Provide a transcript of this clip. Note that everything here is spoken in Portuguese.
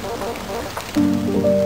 Música